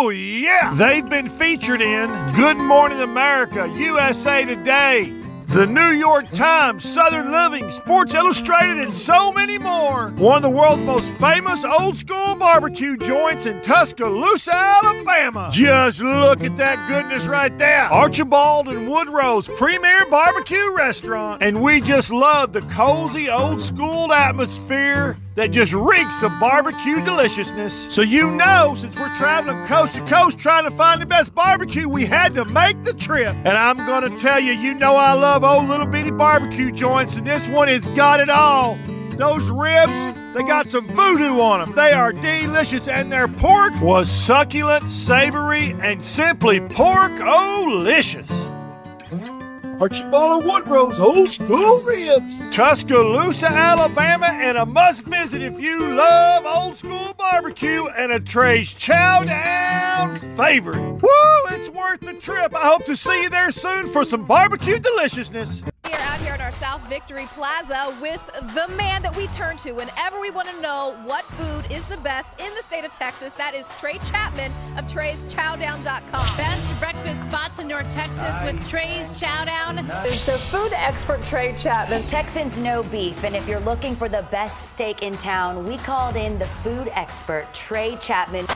Oh, yeah! They've been featured in Good Morning America, USA Today, the New York Times, Southern Living, Sports Illustrated, and so many more. One of the world's most famous old school barbecue joints in Tuscaloosa, Alabama. Just look at that goodness right there. Archibald and Woodrow's premier barbecue restaurant. And we just love the cozy old school atmosphere that just reeks of barbecue deliciousness. So you know, since we're traveling coast to coast trying to find the best barbecue, we had to make the trip. And I'm gonna tell you, you know I love old little bitty barbecue joints, and this one has got it all. Those ribs, they got some voodoo on them. They are delicious, and their pork was succulent, savory, and simply pork-olicious. Archibald Woodrow's old school ribs. Tuscaloosa, Alabama, and a must visit if you love old school barbecue and a Trey's Chow Down favorite. Woo, it's worth the trip. I hope to see you there soon for some barbecue deliciousness. South Victory Plaza with the man that we turn to whenever we want to know what food is the best in the state of Texas. That is Trey Chapman of Trey'sChowdown.com. Best breakfast spots in North Texas with Trey's Chowdown. So, food expert Trey Chapman. Texans know beef, and if you're looking for the best steak in town, we called in the food expert Trey Chapman.